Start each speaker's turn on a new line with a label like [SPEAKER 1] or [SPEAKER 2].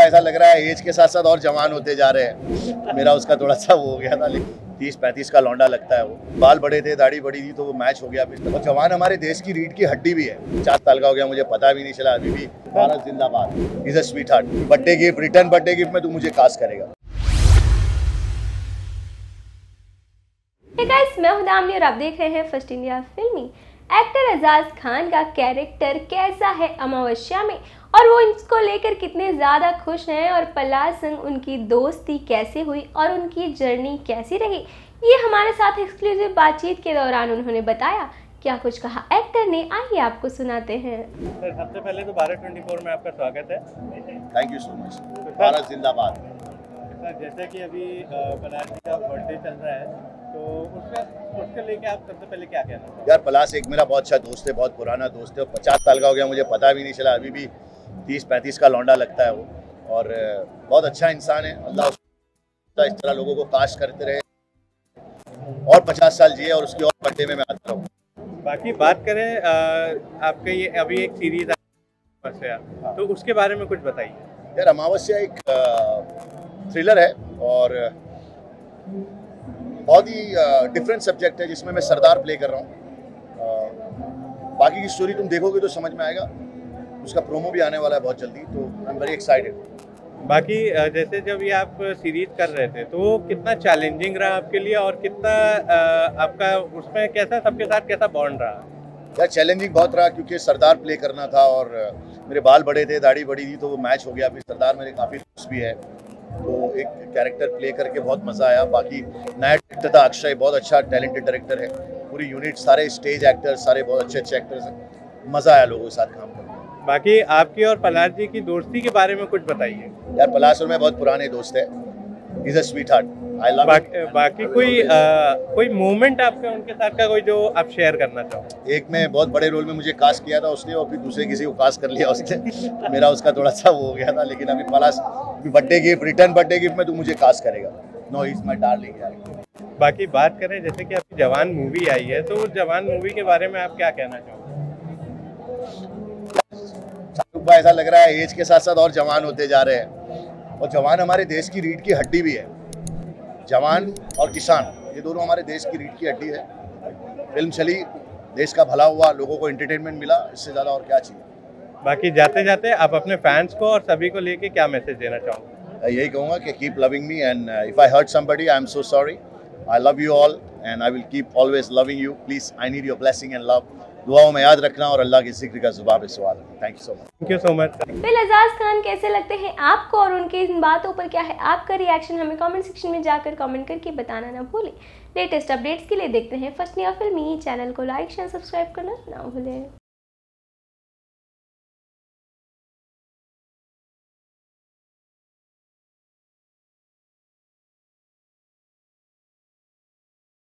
[SPEAKER 1] ऐसा लग रहा है एज के साथ साथ और जवान होते जा रहे हैं। मेरा उसका थोड़ा सा वो हो गया था, लेकिन तीस पैंतीस का लौंडा लगता है वो। बाल बड़े थे, दाढ़ी बड़ी थी तो वो मैच हो गया और जवान हमारे देश की रीढ़ की हड्डी भी है। पचास साल का हो गया, मुझे पता भी नहीं चला अभी भी। भारत जिंदाबाद। Is a sweetheart birthday gift return birthday gift में तू मुझे कास्ट करेगा।
[SPEAKER 2] गाइस मैं हूँ दामनी और आप देख रहे हैं फ़र्स्ट इंडिया फिल्मी एक्टर एजाज खान का कैरेक्टर कैसा है अमावस्या में? और वो इसको लेकर कितने ज़्यादा खुश हैं और पलाश संग उनकी दोस्ती कैसे हुई और उनकी जर्नी कैसी रही ये हमारे साथ एक्सक्लूसिव बातचीत के दौरान उन्होंने बताया। क्या कुछ कहा एक्टर ने? आइए आपको सुनाते हैं।
[SPEAKER 3] सर सबसे पहले तो भारत 24 में आपका स्वागत है।
[SPEAKER 1] Thank you so much Bharat जिंदाबाद।
[SPEAKER 3] सर जैसे कि अभी पलाश जी का बर्थडे चल रहा है तो उसका उसके लेके आप सबसे पहले क्या कहना
[SPEAKER 1] यार पलाश एक मेरा बहुत अच्छा दोस्त है बहुत पुराना दोस्त है और पचास साल का हो गया मुझे पता भी नहीं चला। अभी भी तीस पैंतीस का लौंडा लगता है वो। और बहुत अच्छा इंसान है। अल्लाह इस तरह लोगों को काश करते रहे। और पचास साल जिए और उसकी और बर्थडे में मैं आता रहूँ।
[SPEAKER 3] बाकी बात करें आपका ये अभी एक सीरीज़ है तो उसके बारे में कुछ बताइए।
[SPEAKER 1] यार अमावस्या एक थ्रिलर है और बहुत ही डिफरेंट सब्जेक्ट है जिसमें मैं सरदार प्ले कर रहा हूँ। बाकी की स्टोरी तुम देखोगे तो समझ में आएगा। उसका प्रोमो भी आने वाला है बहुत जल्दी तो आई एम वेरी एक्साइटेड
[SPEAKER 3] बाकी जैसे जब ये आप सीरीज़ कर रहे थे तो कितना चैलेंजिंग रहा आपके लिए और कितना आपका उसमें कैसा सबके साथ कैसा बॉन्ड रहा?
[SPEAKER 1] यार चैलेंजिंग बहुत रहा क्योंकि सरदार प्ले करना था और मेरे बाल बड़े थे दाढ़ी बड़ी थी तो वो मैच हो गया। अभी सरदार मेरे काफ़ी दोस्त भी है तो एक कैरेक्टर प्ले करके बहुत मज़ा आया। बाकी नया डायरेक्टर था अक्षय बहुत अच्छा टैलेंटेड डायरेक्टर है। पूरी यूनिट सारे स्टेज एक्टर्स सारे बहुत अच्छे अच्छे एक्टर्स हैं। मज़ा आया लोगों के साथ काम करके
[SPEAKER 3] बाकी आपकी और पलाश जी की दोस्ती के बारे में कुछ बताइए।
[SPEAKER 1] यार पलाश और मैं बहुत पुराने दोस्त हैं। Is a sweetheart I love
[SPEAKER 3] बाकी, कोई अ, कोई मोमेंट आपका उनके साथ का कोई जो आप शेयर करना चाहो?
[SPEAKER 1] एक में बहुत बड़े रोल में मुझे कास्ट किया था उसने और फिर दूसरे किसी को कास्ट कर लिया उसने। मेरा उसका थोड़ा सा वो हो गया था लेकिन अभी Palash birthday gift return birthday gift में तू मुझे कास्ट करेगा। नो इज़ माई डार्लिंग यार।
[SPEAKER 3] बाकी बात करें जैसे कि आपकी जवान मूवी आई है तो उस जवान मूवी के बारे में आप क्या कहना चाहोगे?
[SPEAKER 1] शाहरुख ऐसा लग रहा है एज के साथ साथ और जवान होते जा रहे हैं। और जवान हमारे देश की रीढ़ की हड्डी भी है। जवान और किसान ये दोनों हमारे देश की रीढ़ की हड्डी है। फ़िल्म चली देश का भला हुआ लोगों को एंटरटेनमेंट मिला इससे ज़्यादा और क्या चाहिए?
[SPEAKER 3] बाकी जाते जाते आप अपने फैंस को और सभी को लेके क्या मैसेज देना चाहोगे?
[SPEAKER 1] यही कहूँगा कि keep loving me and if I hurt somebody I am so sorry I love you all and I will keep always loving you please I need your blessing and love दुआओं में याद रखना और अल्लाह के ज़िक्र का जुबा पे सवाल रखना thank you so much
[SPEAKER 3] thank you so much
[SPEAKER 2] bill Ajaz Khan कैसे लगते हैं आपको और उनके इन बातों पर क्या है आपका रिएक्शन हमें कमेंट सेक्शन में जाकर कमेंट करके बताना ना भूलें। लेटेस्ट अपडेट्स के लिए देखते हैं फ़र्स्ट न्यू फिल्मी। चैनल को लाइक शेयर सब्सक्राइब करना ना भूलें।